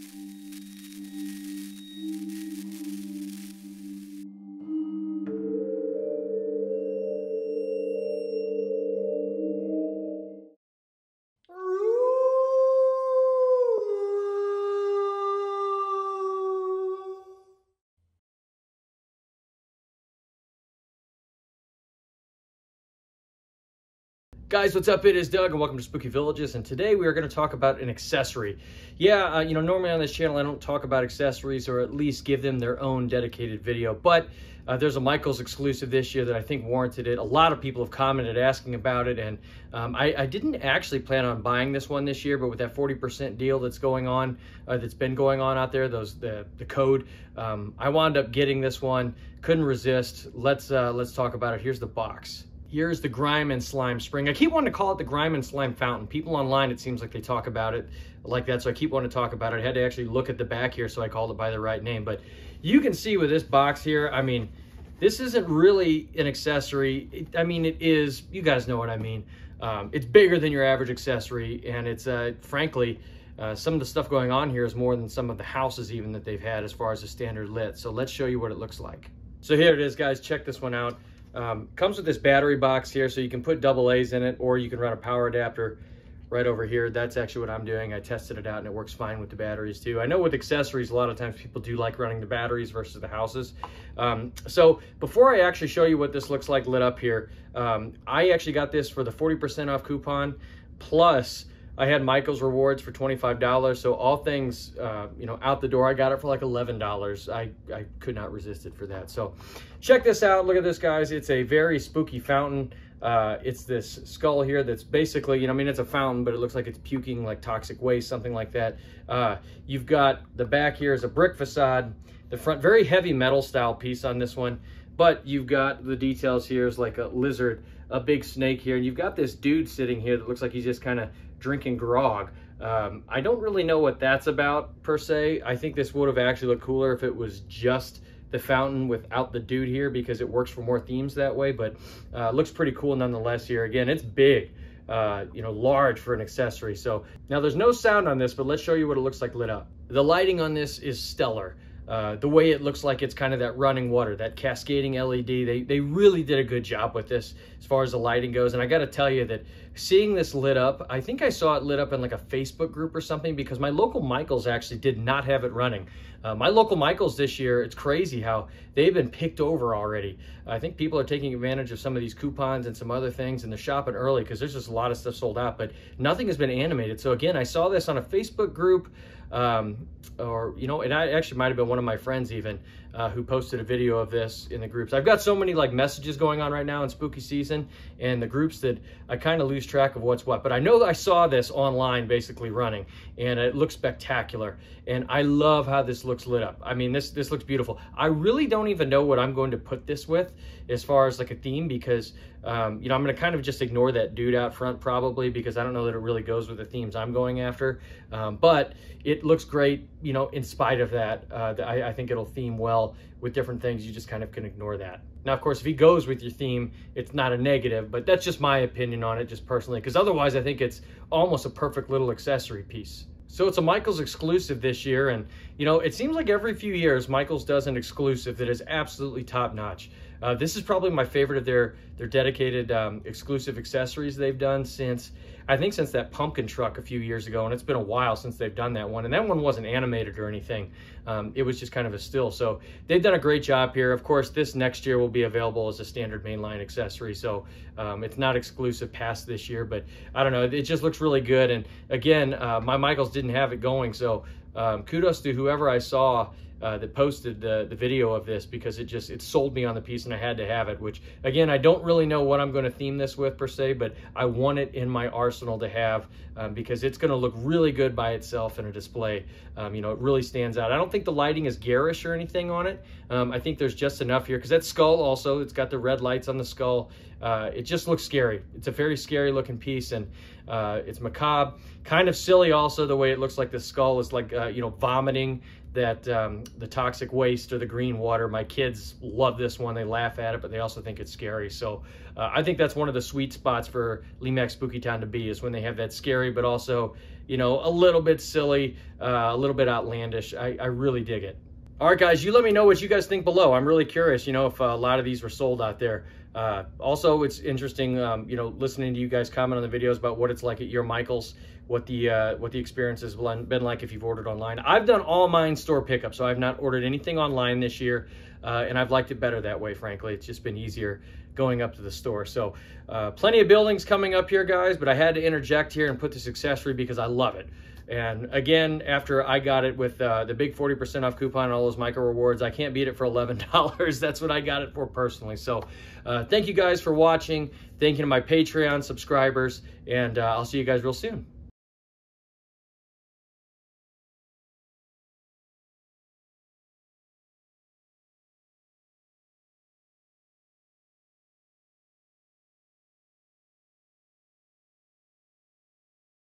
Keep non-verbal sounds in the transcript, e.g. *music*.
Thank you. Guys, what's up? It is Doug and welcome to Spooky Villages and today we are going to talk about an accessory. Yeah, uh, you know, normally on this channel I don't talk about accessories or at least give them their own dedicated video, but uh, there's a Michaels exclusive this year that I think warranted it. A lot of people have commented asking about it and um, I, I, didn't actually plan on buying this one this year, but with that 40% deal that's going on, uh, that's been going on out there, those the, the code, um, I wound up getting this one, couldn't resist. Let's, uh, let's talk about it. Here's the box. Here's the Grime and Slime Spring. I keep wanting to call it the Grime and Slime Fountain. People online, it seems like they talk about it like that, so I keep wanting to talk about it. I had to actually look at the back here so I called it by the right name. But you can see with this box here, I mean, this isn't really an accessory. It, I mean, it is, you guys know what I mean. Um, it's bigger than your average accessory, and it's, uh, frankly, uh, some of the stuff going on here is more than some of the houses even that they've had as far as the standard lit. So let's show you what it looks like. So here it is, guys. Check this one out. Um, comes with this battery box here, so you can put double A's in it, or you can run a power adapter right over here. That's actually what I'm doing. I tested it out and it works fine with the batteries too. I know with accessories, a lot of times people do like running the batteries versus the houses. Um, so before I actually show you what this looks like lit up here, um, I actually got this for the 40% off coupon plus I had Michael's rewards for $25. So all things, uh, you know, out the door, I got it for like $11. I, I could not resist it for that. So check this out. Look at this, guys. It's a very spooky fountain. Uh, it's this skull here that's basically, you know, I mean, it's a fountain, but it looks like it's puking like toxic waste, something like that. Uh, you've got the back here is a brick facade. The front, very heavy metal style piece on this one. But you've got the details here is like a lizard, a big snake here. And you've got this dude sitting here that looks like he's just kind of drinking grog. Um, I don't really know what that's about per se. I think this would have actually looked cooler if it was just the fountain without the dude here because it works for more themes that way, but uh, looks pretty cool nonetheless here. Again, it's big, uh, you know, large for an accessory. So now there's no sound on this, but let's show you what it looks like lit up. The lighting on this is stellar. Uh, the way it looks like it's kind of that running water, that cascading LED, they, they really did a good job with this as far as the lighting goes. And I got to tell you that seeing this lit up, I think I saw it lit up in like a Facebook group or something because my local Michaels actually did not have it running. Uh, my local Michaels this year, it's crazy how they've been picked over already. I think people are taking advantage of some of these coupons and some other things and they're shopping early because there's just a lot of stuff sold out, but nothing has been animated. So again, I saw this on a Facebook group um, or you know, and I actually might have been one of my friends even uh, who posted a video of this in the groups. I've got so many like messages going on right now in spooky season and the groups that I kind of lose track of what's what. But I know I saw this online basically running and it looks spectacular. And I love how this looks lit up. I mean, this this looks beautiful. I really don't even know what I'm going to put this with as far as like a theme because um, you know, I'm going to kind of just ignore that dude out front probably because I don't know that it really goes with the themes I'm going after. Um, but it looks great, you know, in spite of that. Uh, I, I, think it'll theme well with different things. You just kind of can ignore that. Now, of course, if he goes with your theme, it's not a negative, but that's just my opinion on it, just personally, because otherwise I think it's almost a perfect little accessory piece. So it's a Michaels exclusive this year, and you know, it seems like every few years Michaels does an exclusive that is absolutely top notch. Uh, this is probably my favorite of their their dedicated um, exclusive accessories they've done since I think since that pumpkin truck a few years ago, and it's been a while since they've done that one. And that one wasn't animated or anything; um, it was just kind of a still. So they've done a great job here. Of course, this next year will be available as a standard mainline accessory, so um, it's not exclusive past this year. But I don't know; it just looks really good. And again, uh, my Michaels didn't have it going, so um, kudos to whoever I saw uh, that posted the, the video of this because it just it sold me on the piece and I had to have it which again I don't really know what I'm going to theme this with per se but I want it in my arsenal to have um, because it's going to look really good by itself in a display. Um, you know it really stands out. I don't think the lighting is garish or anything on it. Um, I think there's just enough here because that skull also it's got the red lights on the skull uh, it just looks scary it's a very scary looking piece and uh, it's macabre kind of silly also the way it looks like the skull is like uh, you know vomiting that um, the toxic waste or the green water. My kids love this one. They laugh at it, but they also think it's scary. So uh, I think that's one of the sweet spots for Lemax Spooky Town to be is when they have that scary, but also you know, a little bit silly, uh, a little bit outlandish. I, I really dig it. All right, guys, you let me know what you guys think below. I'm really curious, you know, if uh, a lot of these were sold out there. Uh, also, it's interesting, um, you know, listening to you guys comment on the videos about what it's like at your Michaels, what the uh, what the experience has been like if you've ordered online. I've done all mine store pickup, so I've not ordered anything online this year, uh, and I've liked it better that way, frankly. It's just been easier going up to the store. So uh, plenty of buildings coming up here, guys, but I had to interject here and put this accessory because I love it. And again, after I got it with uh, the big 40% off coupon and all those Michaels rewards, I can't beat it for $11. *laughs* That's what I got it for personally. So uh, thank you guys for watching. Thank you to my Patreon subscribers, and uh, I'll see you guys real soon.